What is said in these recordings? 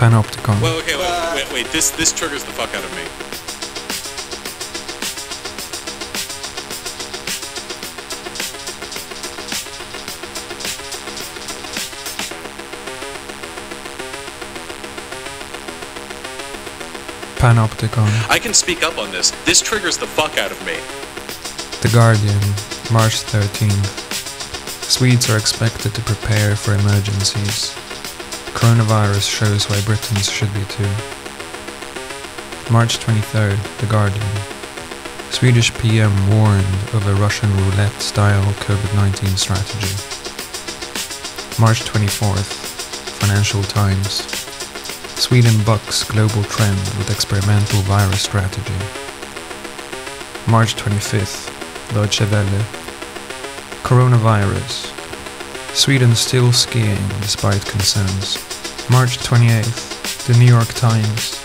Panopticon. Well, okay, wait, wait, wait. This this triggers the fuck out of me. Panopticon. I can speak up on this. This triggers the fuck out of me. The Guardian, March 13th. Swedes are expected to prepare for emergencies. Coronavirus shows why Britons should be too. March 23rd, The Guardian. Swedish PM warned of a Russian roulette style COVID 19 strategy. March 24th, Financial Times. Sweden bucks global trend with experimental virus strategy. March 25th, Deutsche Welle. Coronavirus. Sweden still skiing despite concerns. March 28th, The New York Times.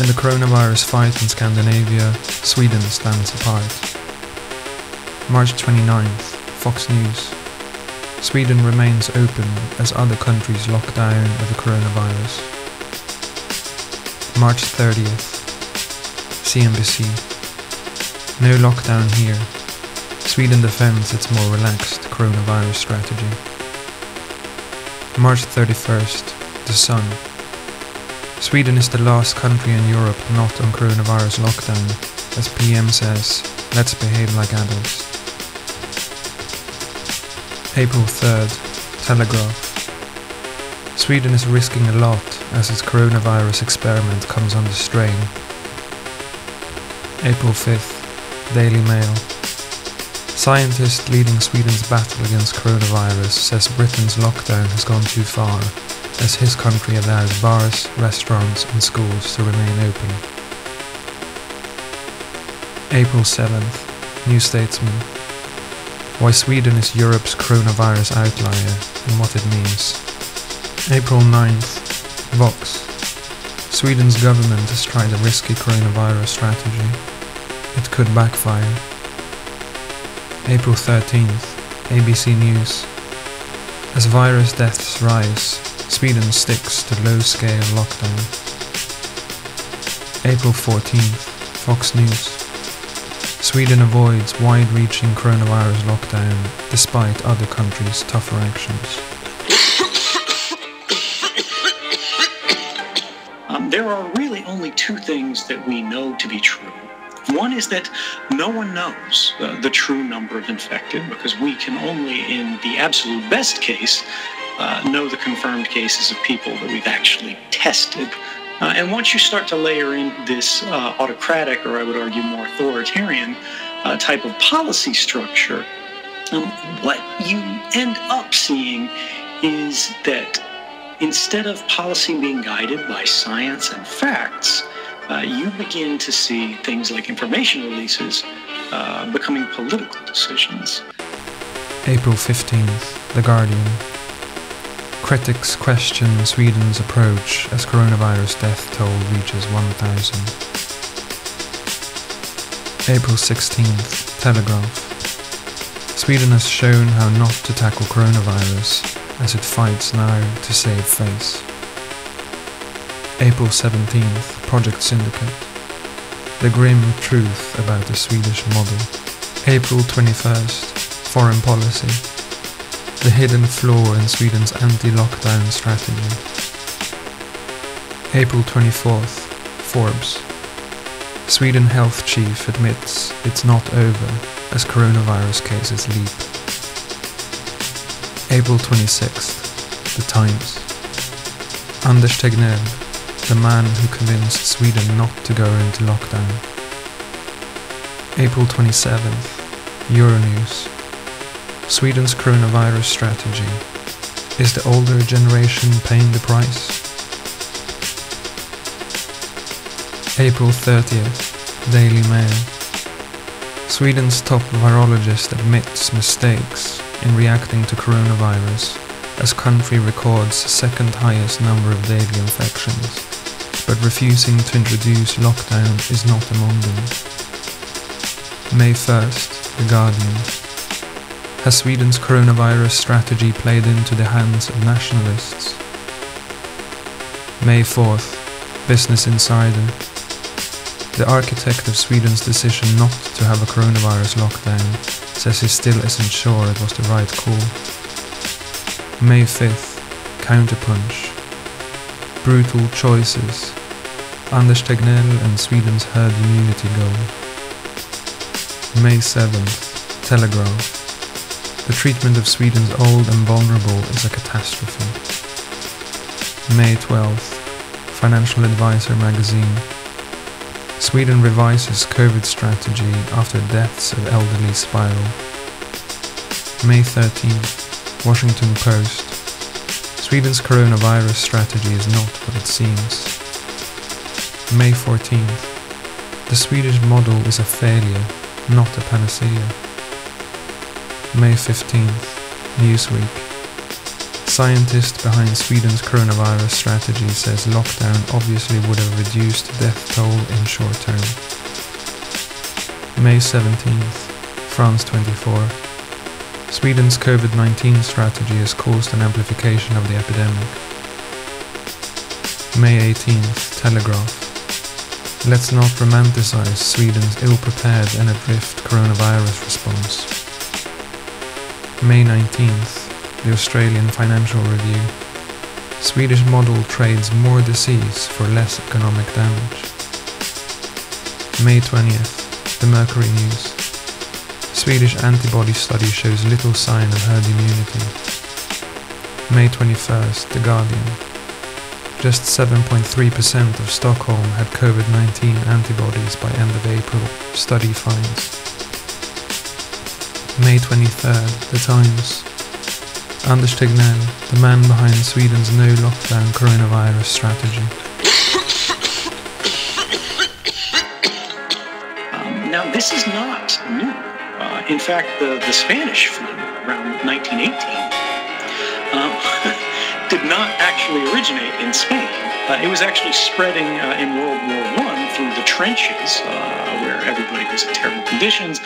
In the coronavirus fight in Scandinavia, Sweden stands apart. March 29th, Fox News. Sweden remains open as other countries lock down with the coronavirus. March 30th, CNBC. No lockdown here. Sweden defends its more relaxed coronavirus strategy. March 31st, The Sun. Sweden is the last country in Europe not on coronavirus lockdown, as PM says, let's behave like adults. April 3rd, Telegraph. Sweden is risking a lot as its coronavirus experiment comes under strain. April 5th, Daily Mail. Scientist leading Sweden's battle against coronavirus says Britain's lockdown has gone too far, as his country allows bars, restaurants, and schools to remain open. April 7th, New Statesman. Why Sweden is Europe's coronavirus outlier and what it means. April 9th, Vox. Sweden's government has tried a risky coronavirus strategy. It could backfire. April 13th, ABC News. As virus deaths rise, Sweden sticks to low scale lockdown. April 14th, Fox News. Sweden avoids wide reaching coronavirus lockdown despite other countries' tougher actions. Um, there are really only two things that we know to be true. One is that no one knows uh, the true number of infected because we can only, in the absolute best case, uh, know the confirmed cases of people that we've actually tested. Uh, and once you start to layer in this uh, autocratic, or I would argue more authoritarian uh, type of policy structure, um, what you end up seeing is that instead of policy being guided by science and facts, uh, you begin to see things like information releases uh, becoming political decisions. April 15th, The Guardian. Critics question Sweden's approach as coronavirus death toll reaches 1,000. April 16th, Telegraph. Sweden has shown how not to tackle coronavirus as it fights now to save face. April 17th, Project Syndicate. The grim truth about the Swedish model. April 21st, Foreign Policy. The hidden flaw in Sweden's anti-lockdown strategy. April 24th, Forbes. Sweden health chief admits it's not over as coronavirus cases leap. April 26th, The Times. Anders Tegnell, the man who convinced Sweden not to go into lockdown. April 27th, Euronews. Sweden's coronavirus strategy. Is the older generation paying the price? April 30th, Daily Mail. Sweden's top virologist admits mistakes in reacting to coronavirus as country records second highest number of daily infections, but refusing to introduce lockdown is not among them. May 1st, The Guardian. Has Sweden's coronavirus strategy played into the hands of nationalists? May 4th, Business Insider. The architect of Sweden's decision not to have a coronavirus lockdown says he still isn't sure it was the right call. May 5th, Counterpunch. Brutal choices. Anders Tegnell and Sweden's herd immunity goal. May 7th, Telegraph. The treatment of Sweden's old and vulnerable is a catastrophe. May 12th, Financial Advisor magazine. Sweden revises COVID strategy after deaths of elderly spiral. May 13th, Washington Post. Sweden's coronavirus strategy is not what it seems. May 14th, the Swedish model is a failure, not a panacea. May 15th, Newsweek. Scientist behind Sweden's coronavirus strategy says lockdown obviously would have reduced death toll in short term. May 17th, France 24. Sweden's COVID 19 strategy has caused an amplification of the epidemic. May 18th, Telegraph. Let's not romanticize Sweden's ill prepared and adrift coronavirus response. May 19th, the Australian Financial Review. Swedish model trades more disease for less economic damage. May 20th, the Mercury News. Swedish antibody study shows little sign of herd immunity. May 21st, The Guardian. Just 7.3% of Stockholm had COVID 19 antibodies by end of April, study finds. May 23rd, The Times. Anders Tegnell, the man behind Sweden's no lockdown coronavirus strategy. Now, this is not new. In fact, the, the Spanish flu around 1918 um, did not actually originate in Spain. Uh, it was actually spreading uh, in World War I through the trenches, uh, where everybody was in terrible conditions.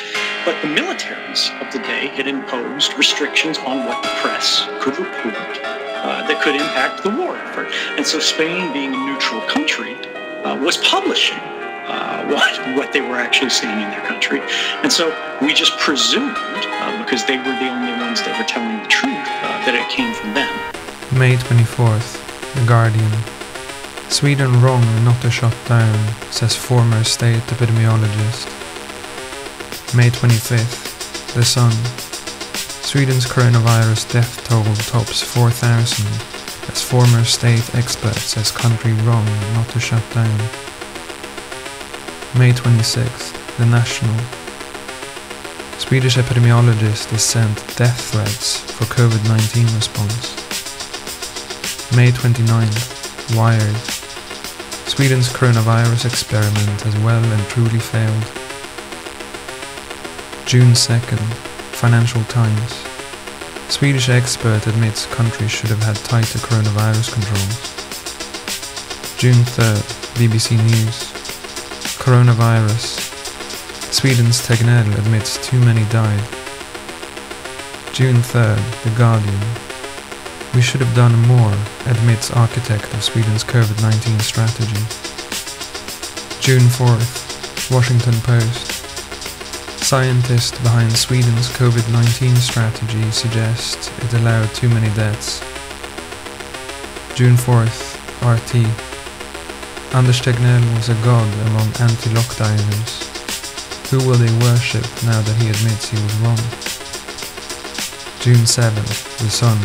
But the militaries of the day had imposed restrictions on what the press could report uh, that could impact the war effort. And so Spain, being a neutral country, uh, was publishing uh, what, what they were actually seeing in their country. And so we just presumed, uh, because they were the only ones that were telling the truth, uh, that it came from them. May 24th, The Guardian. Sweden wrong not to shut down, says former state epidemiologist. May 25th, The Sun. Sweden's coronavirus death toll tops 4,000 as former state expert says country wrong not to shut down. May 26th, The National. Swedish epidemiologist is sent death threats for COVID 19 response. May 29th, Wired. Sweden's coronavirus experiment has well and truly failed. June 2nd, Financial Times. Swedish expert admits country should have had tighter coronavirus controls. June 3rd, BBC News. Coronavirus. Sweden's Tegnell admits too many died. June 3rd, The Guardian. We should have done more, admits architect of Sweden's COVID 19 strategy. June 4th, Washington Post. Scientist behind Sweden's COVID 19 strategy suggests it allowed too many deaths. June 4th, RT. Anders was a god among anti lockdowners. Who will they worship now that he admits he was wrong? June 7th, The Sun.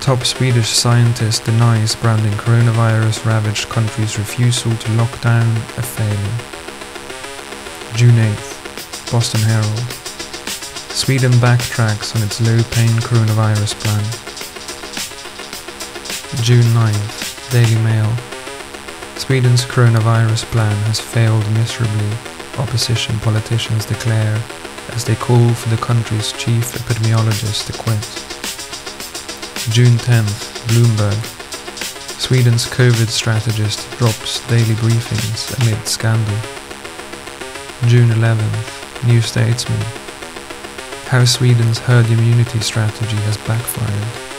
Top Swedish scientist denies branding coronavirus ravaged country's refusal to lock down a failure. June 8th, Boston Herald. Sweden backtracks on its low pain coronavirus plan. June 9th, Daily Mail. Sweden's coronavirus plan has failed miserably, opposition politicians declare as they call for the country's chief epidemiologist to quit. June 10th, Bloomberg. Sweden's COVID strategist drops daily briefings amid scandal. June 11th, New Statesman. How Sweden's herd immunity strategy has backfired.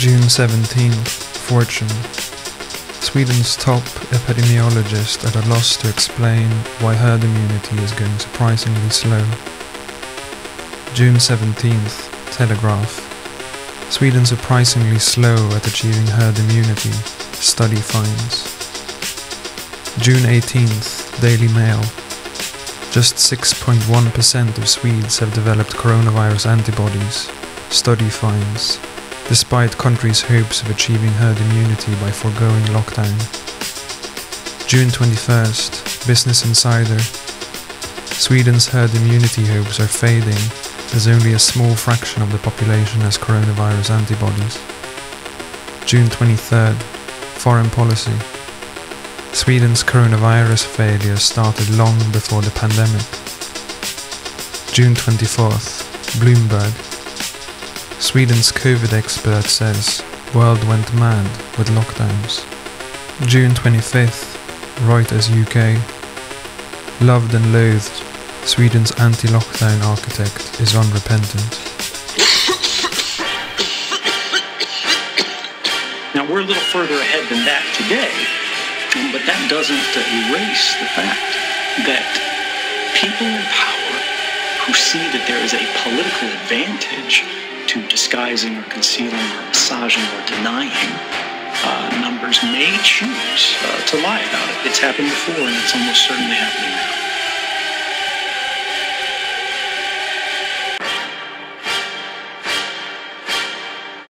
June 17th, Fortune. Sweden's top epidemiologist at a loss to explain why herd immunity is going surprisingly slow. June 17th, Telegraph. Sweden surprisingly slow at achieving herd immunity, study finds. June 18th, Daily Mail. Just 6.1% of Swedes have developed coronavirus antibodies, study finds despite countries' hopes of achieving herd immunity by foregoing lockdown. June 21st, Business Insider. Sweden's herd immunity hopes are fading as only a small fraction of the population has coronavirus antibodies. June 23rd, Foreign Policy. Sweden's coronavirus failure started long before the pandemic. June 24th, Bloomberg. Sweden's COVID expert says world went mad with lockdowns. June 25th, Reuters UK. Loved and loathed, Sweden's anti-lockdown architect is unrepentant. Now we're a little further ahead than that today, but that doesn't erase the fact that people in power who see that there is a political advantage to disguising or concealing or massaging or denying, uh, numbers may choose uh, to lie about it. It's happened before and it's almost certainly happening now.